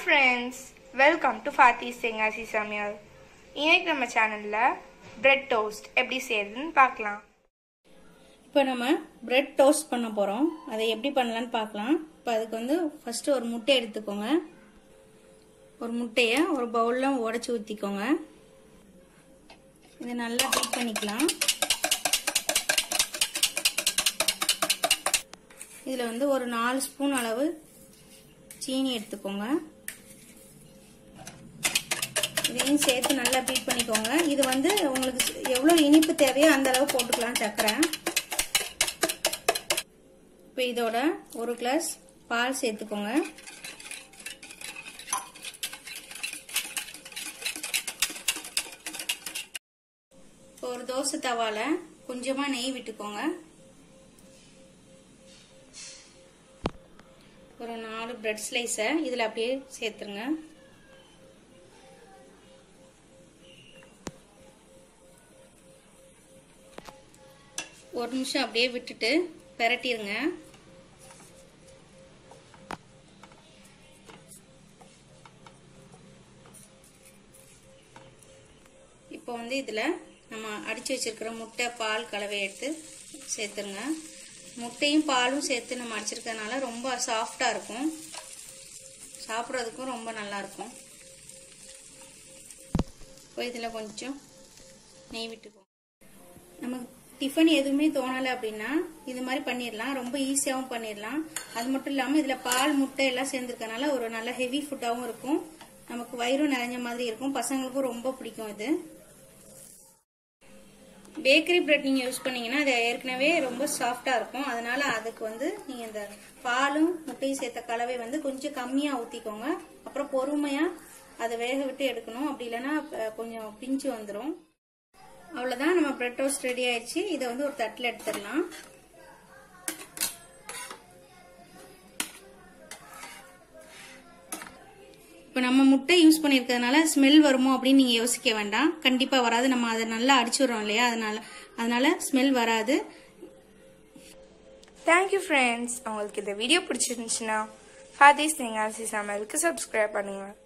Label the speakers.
Speaker 1: Friends welcome to ஃபாத்தி செங்காசி சமையல் இன்னைக்கு நம்ம சேனலில் பிரெட் டோஸ்ட் எப்படி செய்யறதுன்னு பார்க்கலாம்.
Speaker 2: இப்போ நம்ம பிரெட் டோஸ்ட் பண்ண போகிறோம் அதை எப்படி பண்ணலான்னு பார்க்கலாம். இப்போ அதுக்கு வந்து ஃபஸ்ட்டு ஒரு முட்டை எடுத்துக்கோங்க. ஒரு முட்டையை ஒரு பவுலில் உடச்சி ஊற்றிக்கோங்க இதை நல்லா பீட் பண்ணிக்கலாம். இதில் வந்து ஒரு நாலு ஸ்பூன் அளவு சீனி எடுத்துக்கோங்க. இதையும் சேர்த்து நல்லா பீட் பண்ணிக்கோங்க. இது வந்து உங்களுக்கு எவ்வளோ இனிப்பு தேவையோ அந்த அளவு போட்டுக்கலாம் சர்க்கரை இப்போ இதோட ஒரு கிளாஸ் பால் சேர்த்துக்கோங்க. ஒரு தோசை தவால கொஞ்சமா நெய் விட்டுக்கோங்க. ஒரு நாலு பிரெட் ஸ்லைஸை இதில் அப்படியே சேர்த்துருங்க. ஒரு நிமிஷம் அப்படியே விட்டுட்டு பெரட்டிருங்க. இப்போ வந்து இதில் நம்ம அடித்து வச்சிருக்கிற முட்டை பால் கலவை எடுத்து சேர்த்துருங்க. முட்டையும் பாலும் சேர்த்து நம்ம அடிச்சிருக்கனால ரொம்ப சாஃப்டாக இருக்கும். சாப்பிட்றதுக்கும் ரொம்ப நல்லாயிருக்கும் இப்போ இதில் கொஞ்சம் நெய் விட்டுக்கோங்க. டிஃபன் எதுவுமே தோணலை அப்படின்னா இது மாதிரி பண்ணிடலாம். ரொம்ப ஈஸியாகவும் பண்ணிடலாம். அது மட்டும் இல்லாமல் இதில் பால் முட்டை எல்லாம் சேர்ந்துருக்கனால ஒரு நல்ல ஹெவி ஃபுட்டாகவும் இருக்கும். நமக்கு வயிறும் நிறைஞ்ச மாதிரி இருக்கும். பசங்களுக்கும் ரொம்ப பிடிக்கும் இது. பேக்கரி பிரெட் நீங்கள் யூஸ் பண்ணீங்கன்னா அது ஏற்கனவே ரொம்ப சாஃப்டாக இருக்கும். அதனால அதுக்கு வந்து நீங்கள் இந்த பாலும் முட்டையும் சேர்த்த கலவை வந்து கொஞ்சம் கம்மியாக ஊற்றிக்கோங்க அப்புறம் பொறுமையாக அதை வேக விட்டு எடுக்கணும். அப்படி இல்லைன்னா கொஞ்சம் பிஞ்சு வந்துடும் அவ்வளோதான் நம்ம பிரெட் டோஸ்ட் ரெடி ஆயிடுச்சு. இதை வந்து ஒரு தட்டில் எடுத்துடலாம். இப்போ நம்ம முட்டை யூஸ் பண்ணியிருக்கிறதுனால ஸ்மெல் வருமோ அப்படின்னு நீங்கள் யோசிக்க வேண்டாம். கண்டிப்பாக வராது. நம்ம அதை நல்லா அடிச்சுடுறோம் இல்லையா? அதனால அதனால ஸ்மெல் வராது.
Speaker 1: தேங்க்யூ ஃப்ரெண்ட்ஸ் உங்களுக்கு இந்த வீடியோ பிடிச்சிருந்துச்சுன்னா ஃபாதீஸ் நீங்கள் சமையலுக்கு சப்ஸ்கிரைப் பண்ணுங்கள்